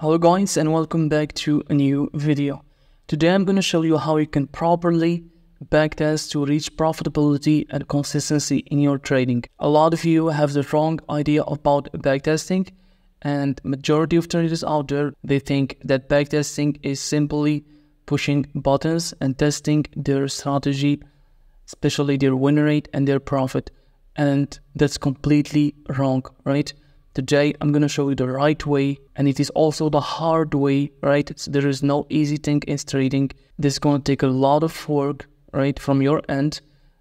Hello guys and welcome back to a new video. Today I'm going to show you how you can properly backtest to reach profitability and consistency in your trading. A lot of you have the wrong idea about backtesting and majority of traders out there they think that backtesting is simply pushing buttons and testing their strategy, especially their win rate and their profit. And that's completely wrong, right? Today, I'm going to show you the right way, and it is also the hard way, right? There is no easy thing in trading. This is going to take a lot of work, right, from your end.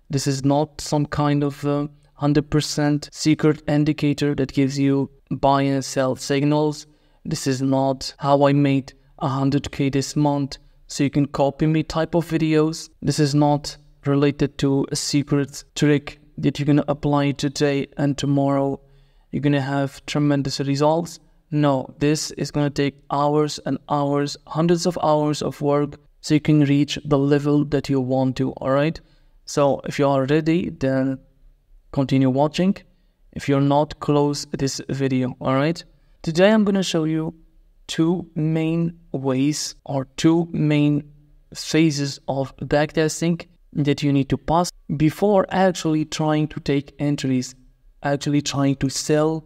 This is not some kind of uh, 100% secret indicator that gives you buy and sell signals. This is not how I made 100k this month, so you can copy me type of videos. This is not related to a secret trick that you're going to apply today and tomorrow you're going to have tremendous results. No, this is going to take hours and hours, hundreds of hours of work so you can reach the level that you want to. All right. So if you are ready, then continue watching. If you're not, close this video. All right. Today I'm going to show you two main ways or two main phases of backtesting that you need to pass before actually trying to take entries actually trying to sell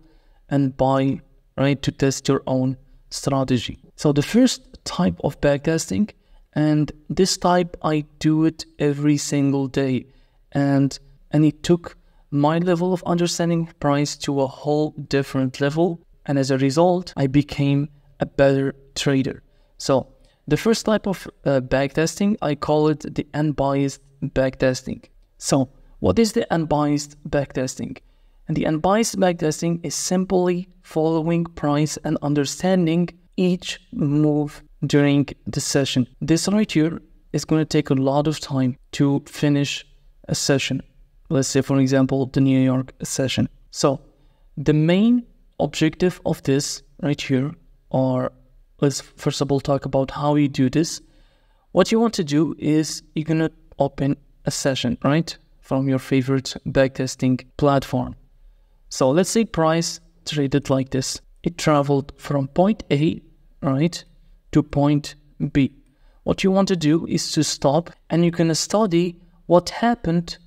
and buy, right, to test your own strategy. So the first type of backtesting, and this type I do it every single day, and and it took my level of understanding price to a whole different level, and as a result, I became a better trader. So the first type of uh, backtesting, I call it the unbiased backtesting. So what is the unbiased backtesting? And the unbiased backtesting is simply following price and understanding each move during the session. This right here is going to take a lot of time to finish a session. Let's say, for example, the New York session. So, the main objective of this right here, or let's first of all talk about how you do this. What you want to do is you're going to open a session, right, from your favorite backtesting platform. So let's say price traded like this. It traveled from point A, right, to point B. What you want to do is to stop and you can study what happened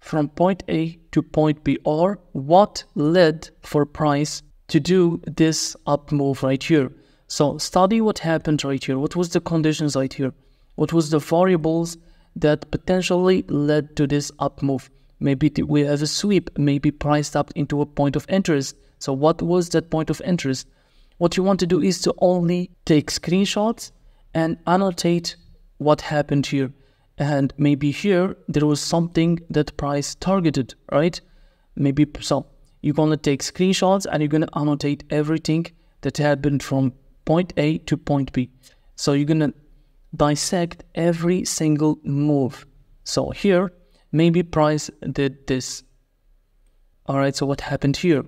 from point A to point B or what led for price to do this up move right here. So study what happened right here. What was the conditions right here? What was the variables that potentially led to this up move? Maybe we have a sweep, maybe priced up into a point of interest. So what was that point of interest? What you want to do is to only take screenshots and annotate what happened here. And maybe here there was something that price targeted, right? Maybe so you're gonna take screenshots and you're gonna annotate everything that happened from point A to point B. So you're gonna dissect every single move. So here maybe price did this. All right, so what happened here?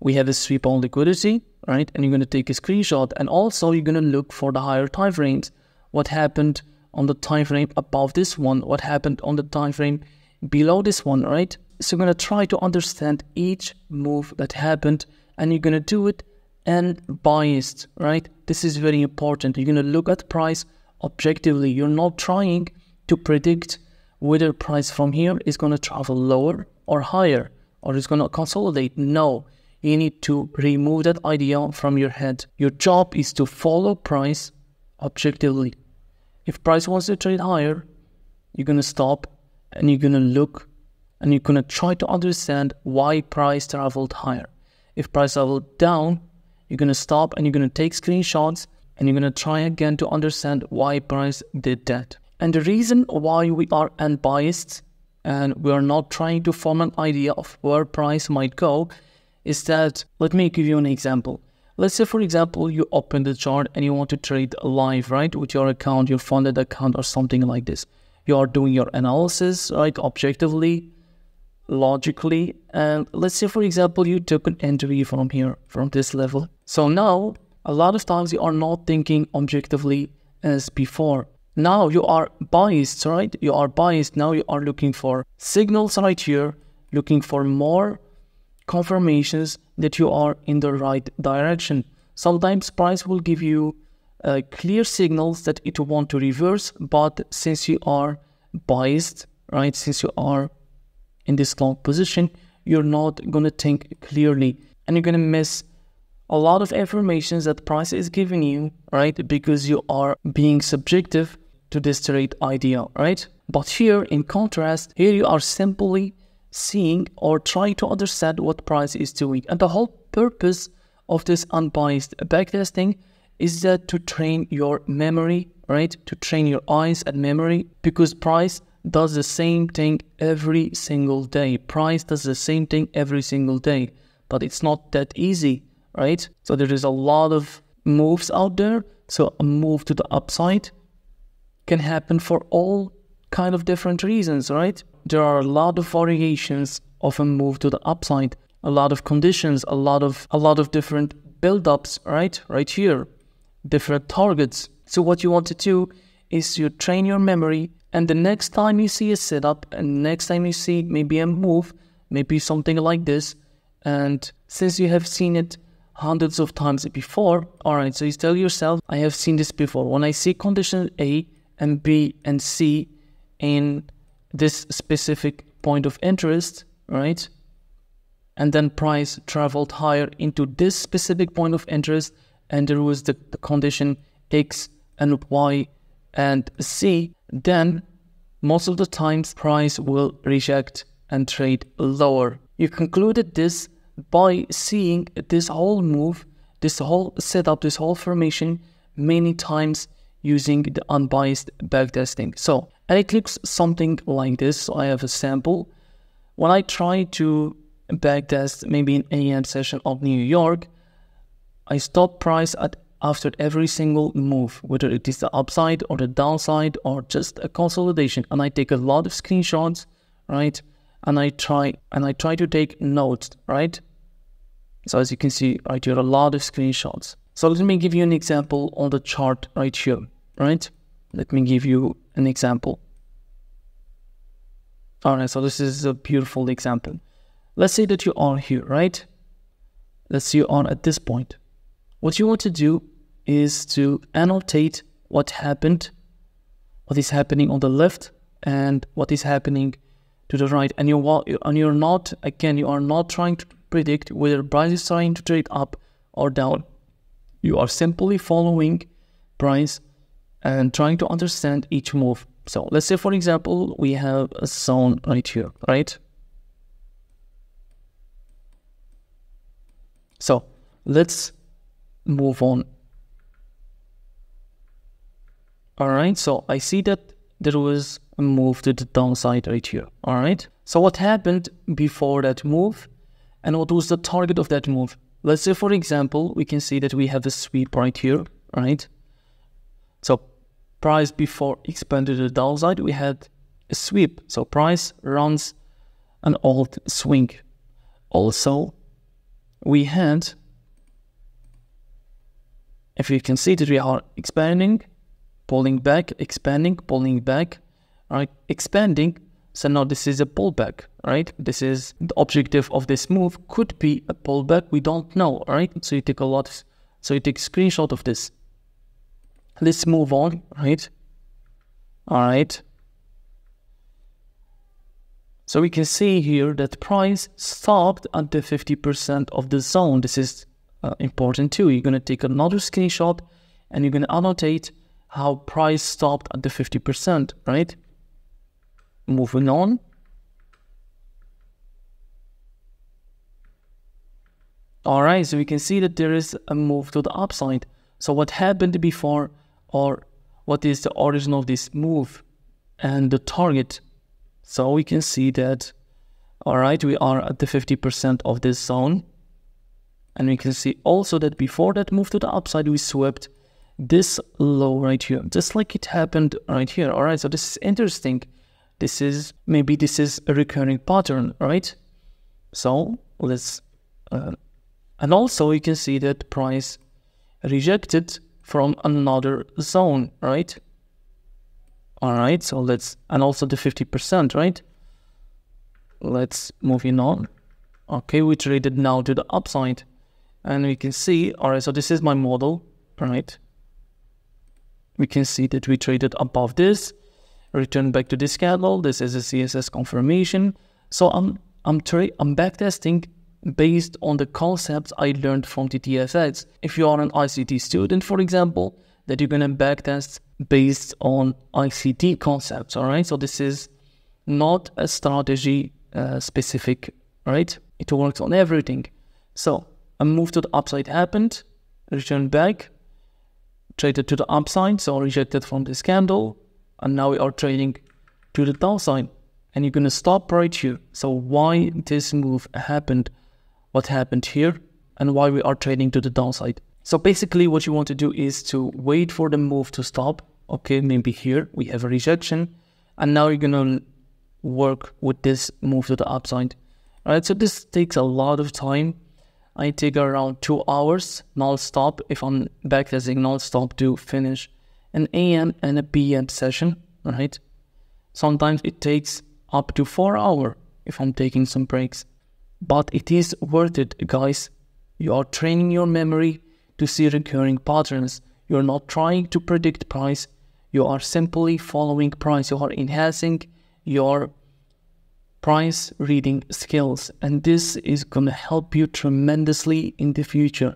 We have a sweep on liquidity, right? And you're going to take a screenshot and also you're going to look for the higher time frames. What happened on the time frame above this one? What happened on the time frame below this one, right? So you're going to try to understand each move that happened and you're going to do it and biased, right? This is very important. You're going to look at price objectively. You're not trying to predict whether price from here is going to travel lower or higher or is going to consolidate. No, you need to remove that idea from your head. Your job is to follow price objectively. If price wants to trade higher, you're going to stop and you're going to look and you're going to try to understand why price traveled higher. If price traveled down, you're going to stop and you're going to take screenshots and you're going to try again to understand why price did that. And the reason why we are unbiased and we are not trying to form an idea of where price might go is that, let me give you an example. Let's say, for example, you open the chart and you want to trade live, right, with your account, your funded account, or something like this. You are doing your analysis, right, objectively, logically. And let's say, for example, you took an entry from here, from this level. So now, a lot of times you are not thinking objectively as before now you are biased, right? You are biased. Now you are looking for signals right here, looking for more confirmations that you are in the right direction. sometimes price will give you uh, clear signals that it want to reverse but since you are biased right since you are in this long position you're not going to think clearly and you're going to miss a lot of informations that price is giving you right because you are being subjective to this trade idea right but here in contrast here you are simply seeing or trying to understand what price is doing and the whole purpose of this unbiased backtesting is that to train your memory, right? To train your eyes and memory because price does the same thing every single day. Price does the same thing every single day, but it's not that easy, right? So there is a lot of moves out there. So a move to the upside can happen for all kind of different reasons, right? There are a lot of variations of a move to the upside, a lot of conditions, a lot of a lot of different build-ups, right? Right here different targets. So what you want to do is you train your memory and the next time you see a setup and next time you see maybe a move, maybe something like this, and since you have seen it hundreds of times before, all right, so you tell yourself, I have seen this before. When I see condition A and B and C in this specific point of interest, right, and then price traveled higher into this specific point of interest, and there was the, the condition X and Y and C, then most of the times price will reject and trade lower. You concluded this by seeing this whole move, this whole setup, this whole formation many times using the unbiased backtesting. So, and it looks something like this. So I have a sample. When I try to backtest maybe an AM session of New York, I stop price at after every single move, whether it is the upside or the downside or just a consolidation. And I take a lot of screenshots, right? And I try and I try to take notes, right? So as you can see, right here, a lot of screenshots. So let me give you an example on the chart right here, right? Let me give you an example. All right, so this is a beautiful example. Let's say that you are here, right? Let's say you are at this point. What you want to do is to annotate what happened, what is happening on the left, and what is happening to the right. And you're, and you're not, again, you are not trying to predict whether price is trying to trade up or down. You are simply following price and trying to understand each move. So let's say, for example, we have a zone right here, right? So let's move on. All right, so I see that there was a move to the downside right here. All right, so what happened before that move and what was the target of that move? Let's say, for example, we can see that we have a sweep right here, right? So price before expanded the downside, we had a sweep. So price runs an alt swing. Also, we had if you can see that we are expanding, pulling back, expanding, pulling back, right? Expanding. So now this is a pullback, right? This is the objective of this move could be a pullback. We don't know, right? So you take a lot, so you take screenshot of this. Let's move on, right? All right. So we can see here that price stopped at the 50% of the zone. This is uh, important too. You're going to take another screenshot and you're going to annotate how price stopped at the 50%, right? Moving on. All right, so we can see that there is a move to the upside. So what happened before or what is the origin of this move and the target? So we can see that, all right, we are at the 50% of this zone. And we can see also that before that move to the upside, we swept this low right here, just like it happened right here. All right, so this is interesting. This is, maybe this is a recurring pattern, right? So let's, uh, and also you can see that price rejected from another zone, right? All right, so let's, and also the 50%, right? Let's moving on. Okay, we traded now to the upside and we can see, all right, so this is my model, right? We can see that we traded above this, return back to this candle. This is a CSS confirmation. So I'm I'm I'm backtesting based on the concepts I learned from DTFX. If you are an ICT student, for example, that you're gonna backtest based on ICT concepts. All right. So this is not a strategy uh, specific, right? It works on everything. So a move to the upside happened, return back, traded to the upside, so rejected from this candle, and now we are trading to the downside. And you're gonna stop right here. So why this move happened, what happened here, and why we are trading to the downside. So basically what you want to do is to wait for the move to stop. Okay, maybe here we have a rejection, and now you're gonna work with this move to the upside. Alright, so this takes a lot of time I take around two hours non-stop if I'm backtesting non-stop to finish an AM and a PM session, right? Sometimes it takes up to four hours if I'm taking some breaks. But it is worth it, guys. You are training your memory to see recurring patterns. You're not trying to predict price. You are simply following price. You are enhancing your price reading skills and this is going to help you tremendously in the future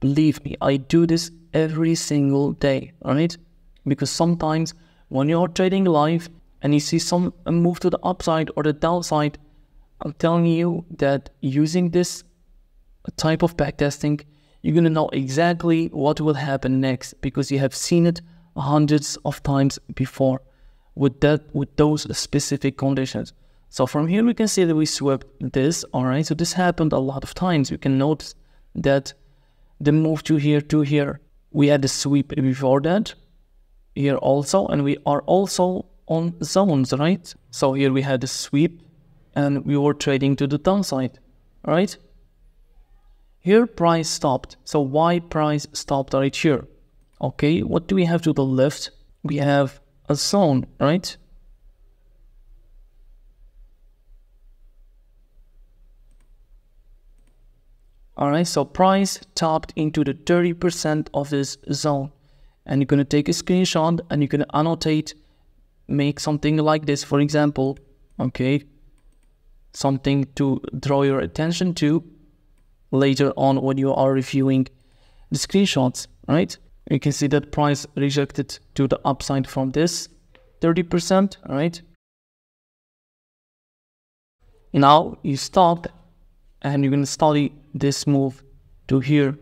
believe me i do this every single day right because sometimes when you're trading live and you see some move to the upside or the downside i'm telling you that using this type of backtesting you're going to know exactly what will happen next because you have seen it hundreds of times before with that with those specific conditions so from here we can see that we swept this, all right? So this happened a lot of times. You can notice that the move to here to here, we had the sweep before that, here also, and we are also on zones, right? So here we had the sweep and we were trading to the downside, right? Here price stopped. So why price stopped right here? Okay, what do we have to the left? We have a zone, right? all right so price tapped into the 30% of this zone and you're going to take a screenshot and you're going to annotate make something like this for example okay something to draw your attention to later on when you are reviewing the screenshots right you can see that price rejected to the upside from this 30% right now you stop and you're going to study this move to here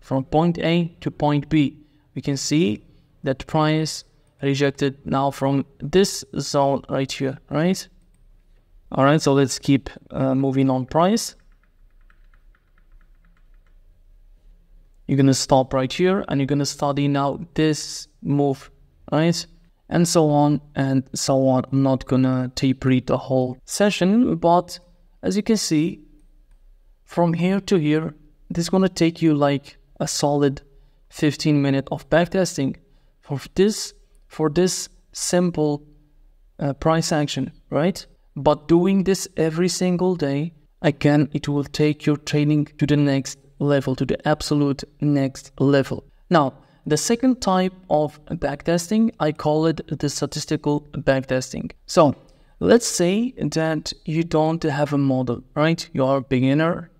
from point A to point B. We can see that price rejected now from this zone right here, right? All right, so let's keep uh, moving on price. You're to stop right here and you're to study now this move, right? And so on and so on. I'm not to tape read the whole session, but as you can see, from here to here, this is to take you like a solid 15 minutes of backtesting for this for this simple uh, price action, right? But doing this every single day, again, it will take your training to the next level, to the absolute next level. Now, the second type of backtesting, I call it the statistical backtesting. So let's say that you don't have a model, right? You are a beginner,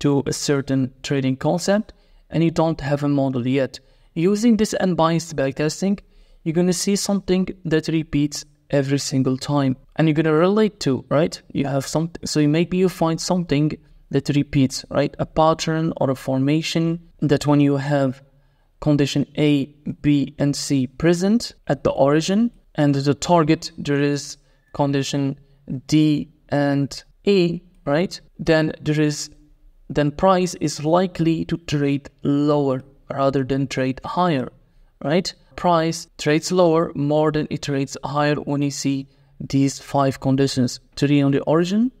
to a certain trading concept and you don't have a model yet. Using this unbiased backtesting, you're going to see something that repeats every single time and you're going to relate to, right? You have something, so maybe you find something that repeats, right? A pattern or a formation that when you have condition A, B, and C present at the origin and the target, there is condition D and E, right? Then there is then price is likely to trade lower rather than trade higher, right? Price trades lower more than it trades higher when you see these five conditions three on the origin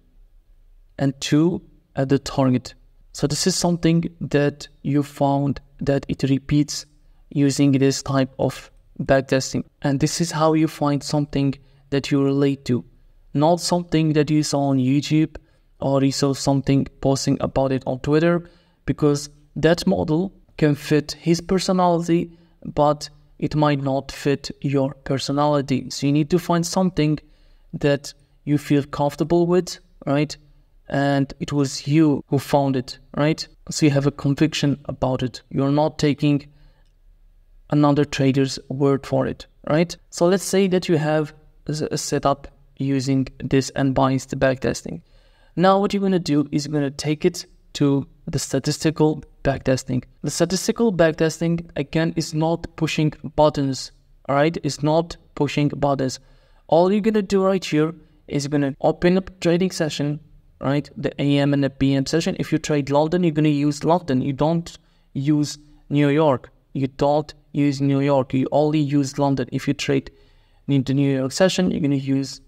and two at the target. So, this is something that you found that it repeats using this type of backtesting. And this is how you find something that you relate to, not something that you saw on YouTube or you saw something posting about it on Twitter, because that model can fit his personality, but it might not fit your personality. So you need to find something that you feel comfortable with, right? And it was you who found it, right? So you have a conviction about it. You're not taking another trader's word for it, right? So let's say that you have a setup using this unbiased backtesting. Now what you're going to do is you're going to take it to the statistical backtesting. The statistical backtesting again is not pushing buttons, all right? It's not pushing buttons. All you're going to do right here is going to open up trading session, right? The AM and the PM session. If you trade London, you're going to use London. You don't use New York. You don't use New York. You only use London. If you trade in the New York session, you're going to use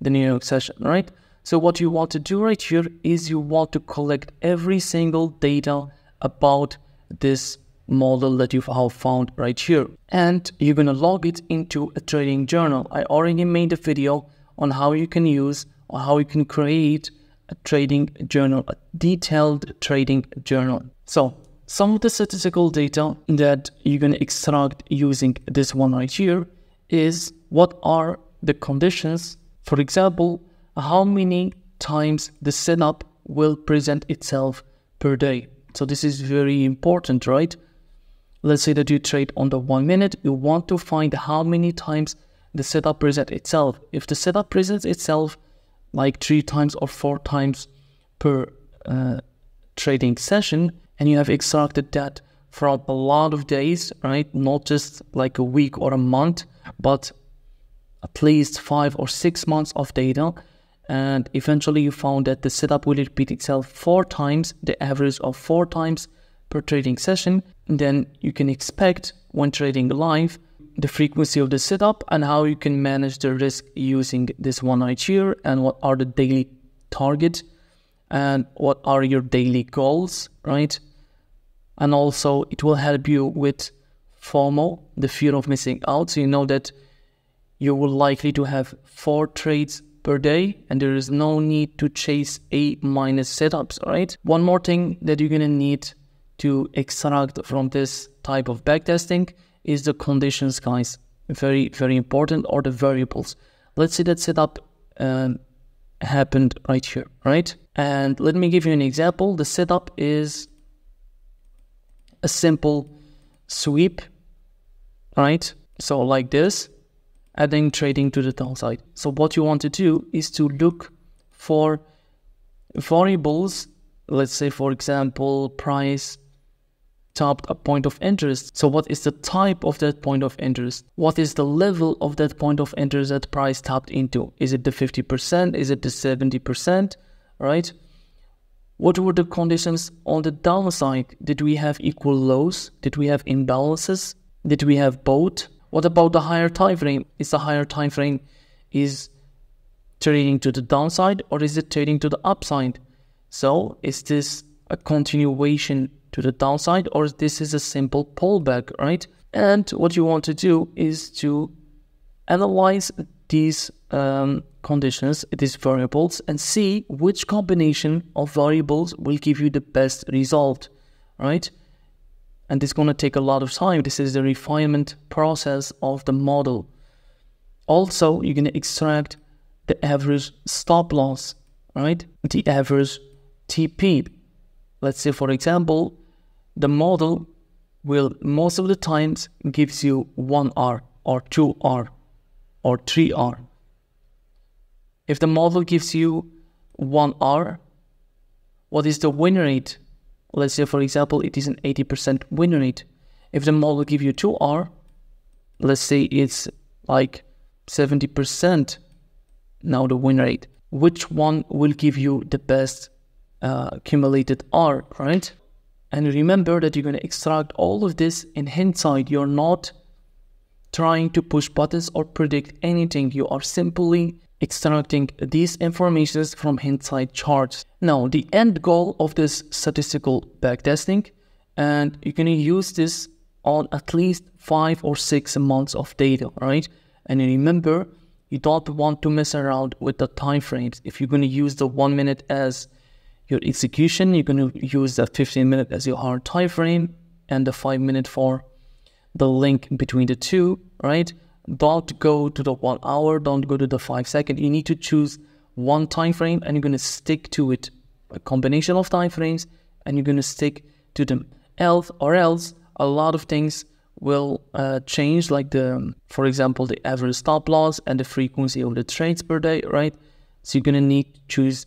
the New York session, right? So what you want to do right here is you want to collect every single data about this model that you've found right here. And you're going to log it into a trading journal. I already made a video on how you can use or how you can create a trading journal, a detailed trading journal. So some of the statistical data that you're going to extract using this one right here is what are the conditions. For example, how many times the setup will present itself per day. So this is very important, right? Let's say that you trade on the one minute, you want to find how many times the setup presents itself. If the setup presents itself like three times or four times per uh, trading session, and you have extracted that from a lot of days, right? Not just like a week or a month, but at least five or six months of data, and eventually you found that the setup will repeat itself four times, the average of four times per trading session, then you can expect when trading live the frequency of the setup and how you can manage the risk using this one right here and what are the daily targets and what are your daily goals, right? And also it will help you with FOMO, the fear of missing out. So you know that you will likely to have four trades per day and there is no need to chase A minus setups, right? One more thing that you're gonna need to extract from this type of backtesting is the conditions, guys. Very, very important, or the variables. Let's say that setup um, happened right here, right? And let me give you an example. The setup is a simple sweep, right? So like this, adding trading to the downside. So what you want to do is to look for variables, let's say for example, price tapped a point of interest. So what is the type of that point of interest? What is the level of that point of interest that price tapped into? Is it the 50%? Is it the 70%? Right? What were the conditions on the downside? Did we have equal lows? Did we have imbalances? Did we have both? What about the higher time frame? Is the higher time frame is trading to the downside or is it trading to the upside? So is this a continuation to the downside or is this is a simple pullback, right? And what you want to do is to analyze these um, conditions, these variables, and see which combination of variables will give you the best result, right? And it's going to take a lot of time. This is the refinement process of the model. Also, you're going to extract the average stop loss, right? The average TP. Let's say, for example, the model will most of the times gives you 1R or 2R or 3R. If the model gives you 1R, what is the win rate let's say for example it is an 80% win rate if the model give you 2r let's say it's like 70% now the win rate which one will give you the best uh, accumulated r right? And remember that you're going to extract all of this in hindsight. You're not trying to push buttons or predict anything. You are simply extracting these informations from hindsight charts. Now, the end goal of this statistical backtesting, and you're to use this on at least five or six months of data, right? And remember, you don't want to mess around with the time frames. If you're going to use the one minute as your execution, you're to use the 15 minute as your hard time frame and the five minute for the link between the two, right? Don't go to the one hour, don't go to the five second. You need to choose one time frame and you're going to stick to it. A combination of time frames and you're going to stick to them. Else or else, a lot of things will uh, change, like the, for example, the average stop loss and the frequency of the trades per day, right? So you're going to need to choose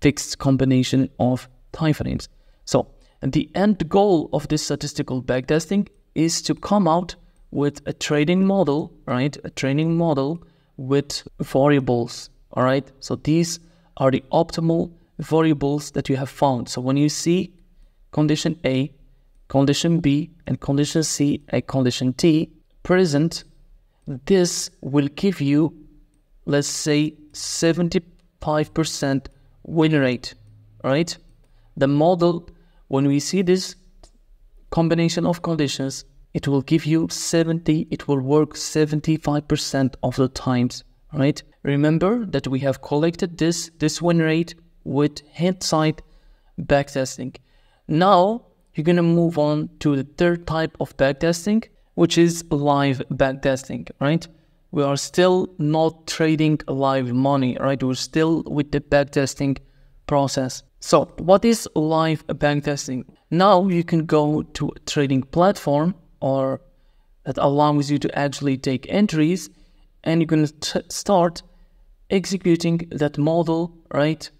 fixed combination of time frames. So the end goal of this statistical backtesting is to come out with a trading model, right? A training model with variables, all right? So these are the optimal variables that you have found. So when you see condition A, condition B, and condition C and condition T present, this will give you, let's say, 75% win rate, right? The model, when we see this combination of conditions, it will give you 70, it will work 75% of the times, right? Remember that we have collected this, this win rate with hindsight backtesting. Now, you're going to move on to the third type of backtesting, which is live backtesting, right? We are still not trading live money, right? We're still with the backtesting process. So, what is live backtesting? Now you can go to a trading platform or that allows you to actually take entries and going to start executing that model, right?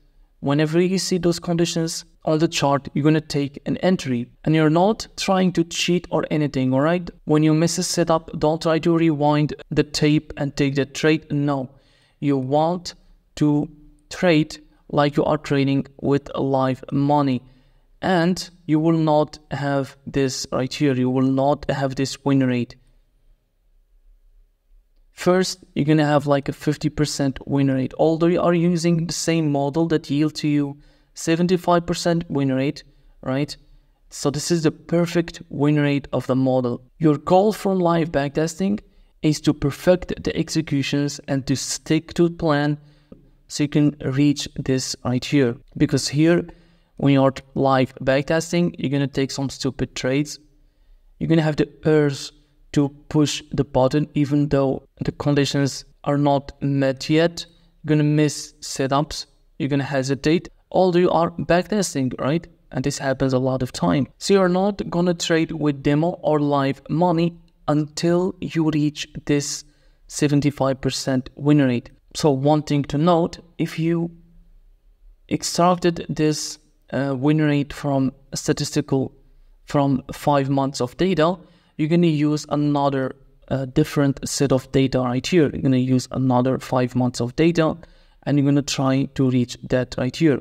Whenever you see those conditions on the chart, you're going to take an entry and you're not trying to cheat or anything, all right? When you miss a setup, don't try to rewind the tape and take the trade. No, you want to trade like you are trading with live money. And you will not have this right here. You will not have this win rate. First, you're going to have like a 50% win rate. Although you are using the same model that yield to you 75% win rate, right? So this is the perfect win rate of the model. Your goal from live backtesting is to perfect the executions and to stick to plan so you can reach this right here. Because here, when you're live backtesting, you're gonna take some stupid trades. You're gonna have the urge to push the button even though the conditions are not met yet. You're gonna miss setups. You're gonna hesitate. Although you are backtesting, right? And this happens a lot of time. So you're not gonna trade with demo or live money until you reach this 75% win rate. So one thing to note, if you extracted this uh, win rate from statistical from five months of data, you're going to use another uh, different set of data right here. You're going to use another five months of data and you're going to try to reach that right here.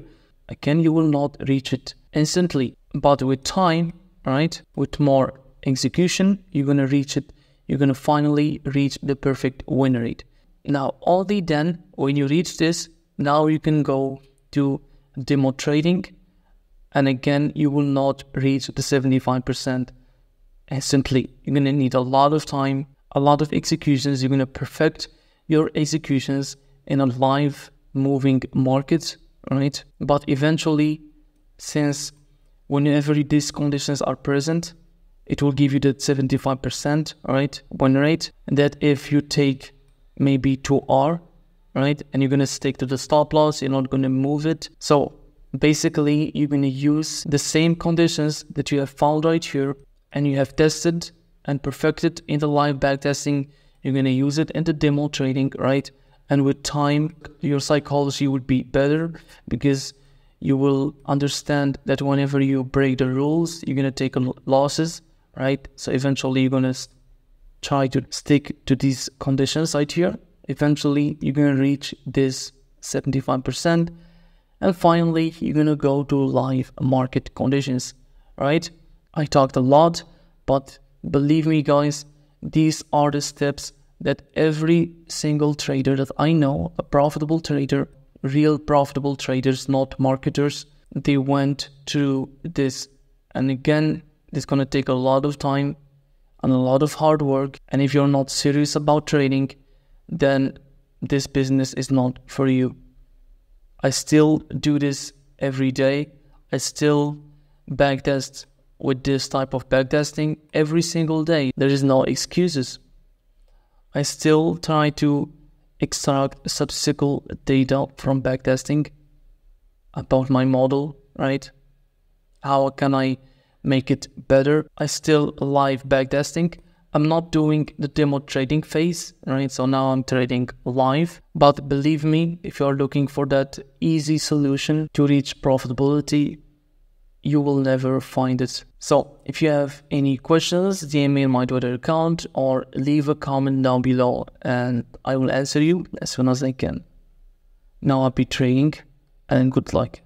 Again, you will not reach it instantly, but with time, right, with more execution, you're going to reach it. You're going to finally reach the perfect win rate. Now, only then, when you reach this, now you can go to demo trading. And again, you will not reach the 75% instantly. You're going to need a lot of time, a lot of executions. You're going to perfect your executions in a live moving market, right? But eventually, since whenever these conditions are present, it will give you that 75%, right? Win rate. And that if you take maybe 2R, right? And you're going to stick to the stop loss, you're not going to move it. So basically, you're going to use the same conditions that you have found right here and you have tested and perfected in the live backtesting. You're going to use it in the demo trading, right? And with time, your psychology would be better because you will understand that whenever you break the rules, you're going to take losses, right? So eventually, you're going to try to stick to these conditions right here. Eventually, you're going to reach this 75%. And finally, you're going to go to live market conditions, right? I talked a lot, but believe me, guys, these are the steps that every single trader that I know, a profitable trader, real profitable traders, not marketers, they went through this. And again, it's going to take a lot of time and a lot of hard work. And if you're not serious about trading, then this business is not for you. I still do this every day. I still backtest with this type of backtesting every single day. There is no excuses. I still try to extract statistical data from backtesting about my model, right? How can I make it better? I still live backtesting. I'm not doing the demo trading phase, right? So now I'm trading live. But believe me, if you're looking for that easy solution to reach profitability, you will never find it. So if you have any questions, DM me my Twitter account or leave a comment down below and I will answer you as soon as I can. Now happy trading and good luck.